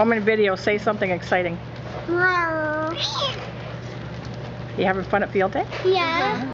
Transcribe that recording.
I'm in video. Say something exciting. Wow. You having fun at field day? Yeah.